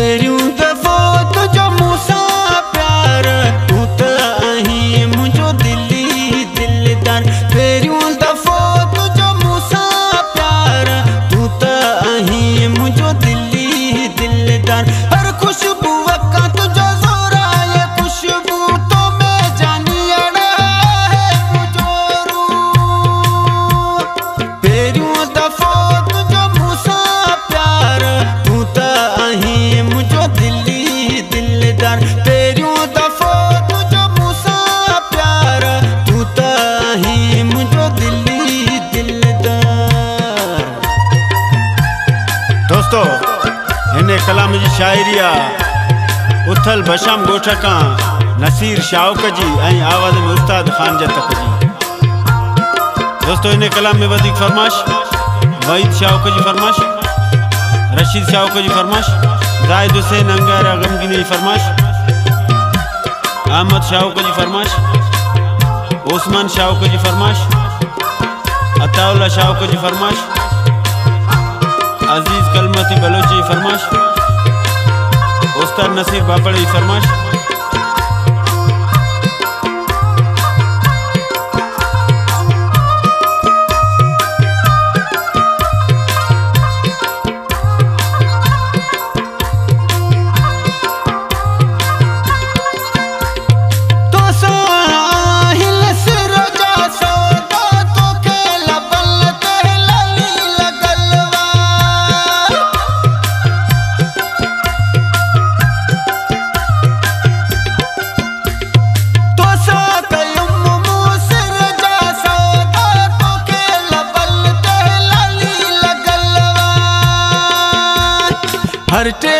serio जी आहे उथल बशम ॻोठ नसीर शाउक जी आवाज़ में उस्ताद ख़ान जतक जी दोस्तो इन कलाम में वधीक फरमाश वहीद शाउक जी फरमाश, रशीद शाउक जी फरमाश जाहिद हुसैन अंगारा गमगिनी जी फरमाश, अहमद शाउक जी फरमाश, ओसमान शाहक जी फरमाश, अताउल्ला शाउक जी फरमाश, अज़ीज़ कलमती बलोची फरमाश उस्ताद नसीर बापड़ी फरमाश हर टे